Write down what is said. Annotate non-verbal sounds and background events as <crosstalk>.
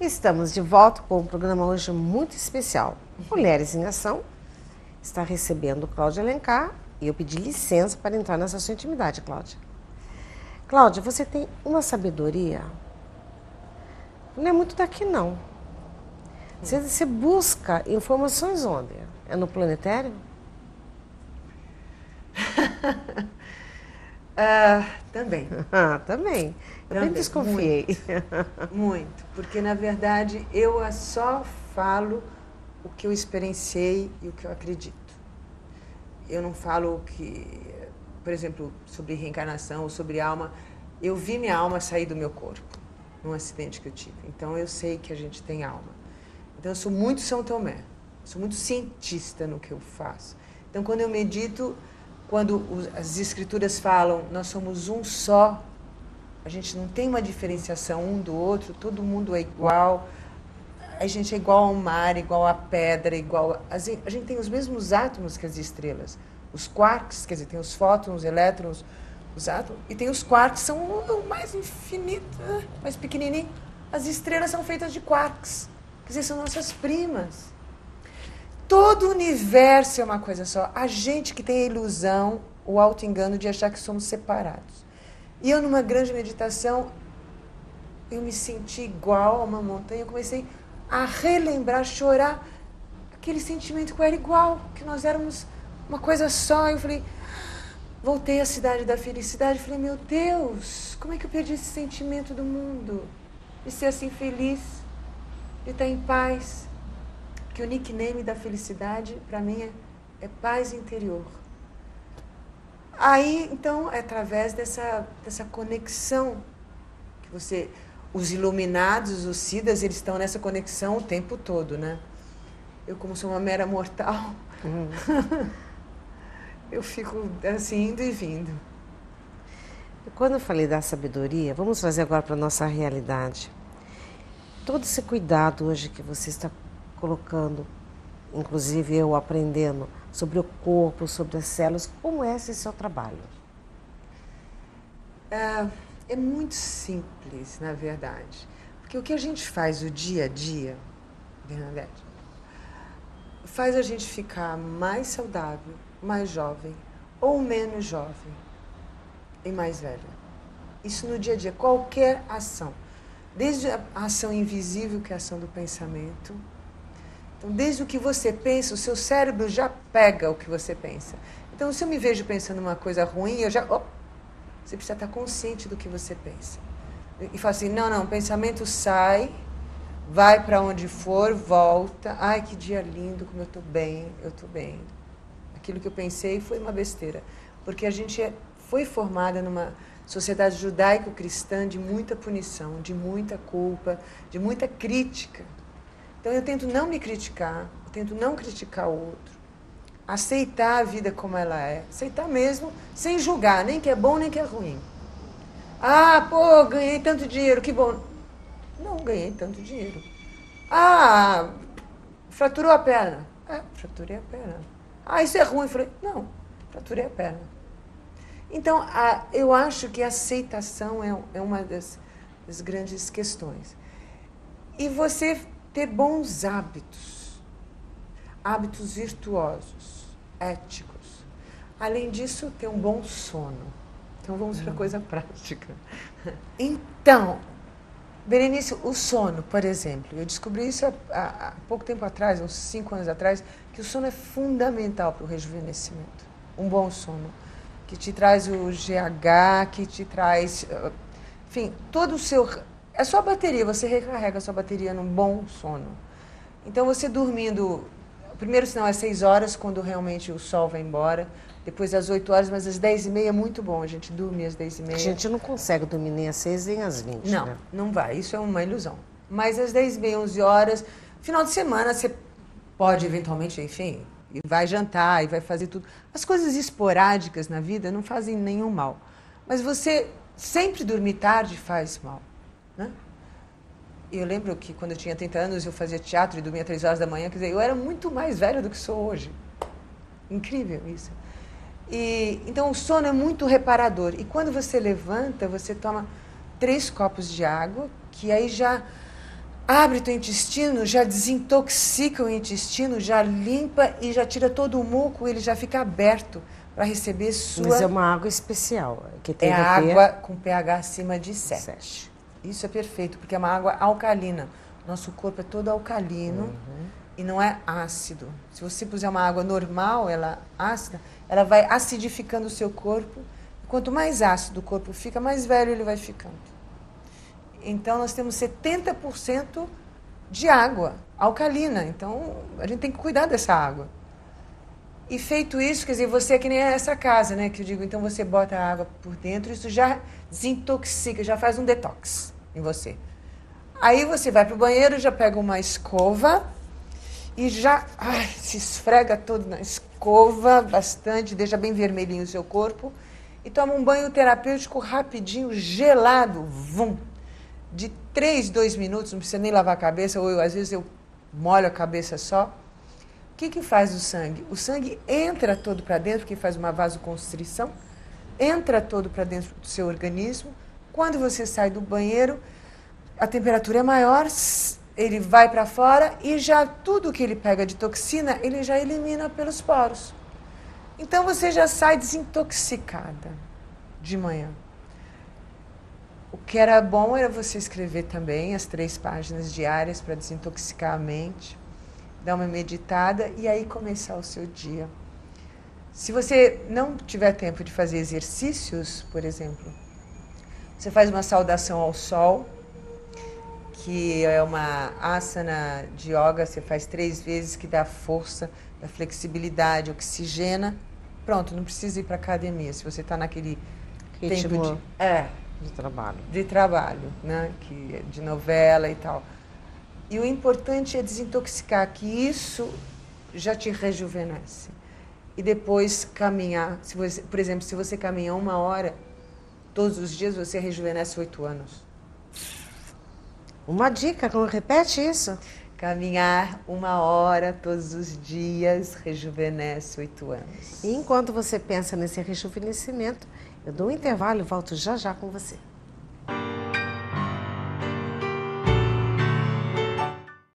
Estamos de volta com um programa hoje muito especial. Mulheres em Ação está recebendo Cláudia Alencar e eu pedi licença para entrar nessa sua intimidade, Cláudia. Cláudia, você tem uma sabedoria. Não é muito daqui, não. Você, você busca informações onde? É no planetário? <laughs> Ah, também. <laughs> Ah, também. Eu Também, nem desconfiei. Muito, porque na verdade eu só falo o que eu experienciei e o que eu acredito. Eu não falo o que, por exemplo, sobre reencarnação ou sobre alma. Eu vi minha alma sair do meu corpo num acidente que eu tive. Então eu sei que a gente tem alma. Então eu sou muito São Tomé. Sou muito cientista no que eu faço. Então quando eu medito, quando as escrituras falam nós somos um só, a gente não tem uma diferenciação um do outro, todo mundo é igual. A gente é igual ao mar, igual à pedra, igual. A, a gente tem os mesmos átomos que as estrelas. Os quarks, quer dizer, tem os fótons, os elétrons, os átomos. E tem os quarks, são o mais infinito, né? mais pequenininho. As estrelas são feitas de quarks. Quer dizer, são nossas primas. Todo o universo é uma coisa só. A gente que tem a ilusão, o auto-engano de achar que somos separados. E eu, numa grande meditação, eu me senti igual a uma montanha. Eu comecei a relembrar, chorar aquele sentimento que eu era igual, que nós éramos uma coisa só. Eu falei, voltei à cidade da felicidade. Falei, meu Deus, como é que eu perdi esse sentimento do mundo? De ser assim feliz, de estar em paz. Que o nickname da felicidade, para mim, é, é paz interior. Aí, então, é através dessa, dessa conexão que você. Os iluminados, os siddhas, eles estão nessa conexão o tempo todo, né? Eu, como sou uma mera mortal, <laughs> eu fico assim, indo e vindo. Quando eu falei da sabedoria, vamos trazer agora para a nossa realidade. Todo esse cuidado hoje que você está colocando, inclusive eu aprendendo sobre o corpo, sobre as células, como é esse seu trabalho? É, é muito simples, na verdade. Porque o que a gente faz o dia a dia, Bernadette, faz a gente ficar mais saudável, mais jovem ou menos jovem e mais velha. Isso no dia a dia, qualquer ação. Desde a ação invisível, que é a ação do pensamento. Então, desde o que você pensa, o seu cérebro já pega o que você pensa. Então, se eu me vejo pensando uma coisa ruim, eu já. Oh, você precisa estar consciente do que você pensa. E fala assim: não, não, o pensamento sai, vai para onde for, volta. Ai, que dia lindo, como eu estou bem, eu estou bem. Aquilo que eu pensei foi uma besteira. Porque a gente é, foi formada numa sociedade judaico-cristã de muita punição, de muita culpa, de muita crítica. Então eu tento não me criticar, eu tento não criticar o outro, aceitar a vida como ela é, aceitar mesmo, sem julgar, nem que é bom nem que é ruim. Ah, pô, ganhei tanto dinheiro, que bom. Não ganhei tanto dinheiro. Ah, fraturou a perna. É, fraturei a perna. Ah, isso é ruim. Falei, não, fraturei a perna. Então, a, eu acho que a aceitação é, é uma das, das grandes questões. E você ter bons hábitos, hábitos virtuosos, éticos. Além disso, ter um bom sono. Então vamos para a coisa prática. <laughs> Então, Berenice, o sono, por exemplo, eu descobri isso há, há, há pouco tempo atrás, uns cinco anos atrás, que o sono é fundamental para o rejuvenescimento. Um bom sono, que te traz o GH, que te traz, uh, enfim, todo o seu é só a bateria, você recarrega a sua bateria num bom sono. Então, você dormindo, o primeiro sinal é 6 horas, quando realmente o sol vai embora. Depois às 8 horas, mas às 10 e meia é muito bom a gente dormir às 10 e meia. A gente não consegue dormir nem às 6 nem às 20. Não, né? não vai, isso é uma ilusão. Mas às 10 e meia, 11 horas, final de semana, você pode eventualmente, enfim, e vai jantar e vai fazer tudo. As coisas esporádicas na vida não fazem nenhum mal. Mas você sempre dormir tarde faz mal. Né? Eu lembro que quando eu tinha 30 anos eu fazia teatro e dormia 3 horas da manhã, quer dizer, eu era muito mais velha do que sou hoje. Incrível isso. E, então o sono é muito reparador. E quando você levanta, você toma três copos de água, que aí já abre teu intestino, já desintoxica o intestino, já limpa e já tira todo o muco, ele já fica aberto para receber sua. Mas é uma água especial. Que tem é água com pH acima de 7. 7. Isso é perfeito, porque é uma água alcalina. Nosso corpo é todo alcalino Uhum. e não é ácido. Se você puser uma água normal, ela ácida, ela vai acidificando o seu corpo. Quanto mais ácido o corpo fica, mais velho ele vai ficando. Então nós temos 70% de água alcalina. Então a gente tem que cuidar dessa água. E feito isso, quer dizer, você é que nem essa casa, né? Que eu digo, então você bota a água por dentro, isso já desintoxica, já faz um detox em você. Aí você vai para o banheiro, já pega uma escova e já ai, se esfrega todo na escova, bastante, deixa bem vermelhinho o seu corpo e toma um banho terapêutico rapidinho, gelado, vum, de 3, 2 minutos, não precisa nem lavar a cabeça, ou eu, às vezes eu molho a cabeça só. Que, que faz o sangue? O sangue entra todo para dentro, porque faz uma vasoconstrição, entra todo para dentro do seu organismo. Quando você sai do banheiro, a temperatura é maior, ele vai para fora e já tudo que ele pega de toxina, ele já elimina pelos poros. Então você já sai desintoxicada de manhã. O que era bom era você escrever também as três páginas diárias para desintoxicar a mente, dar uma meditada e aí começar o seu dia. Se você não tiver tempo de fazer exercícios, por exemplo, você faz uma saudação ao sol, que é uma asana de yoga, você faz três vezes, que dá força, dá flexibilidade, oxigena. Pronto, não precisa ir para academia. Se você está naquele Ritmo tempo de, é, de trabalho. de trabalho, né? que, é de novela e tal. E o importante é desintoxicar, que isso já te rejuvenesce. E depois caminhar. Se você, por exemplo, se você caminha uma hora todos os dias, você rejuvenesce oito anos. Uma dica, repete isso? Caminhar uma hora todos os dias rejuvenesce oito anos. E enquanto você pensa nesse rejuvenescimento, eu dou um intervalo e volto já já com você.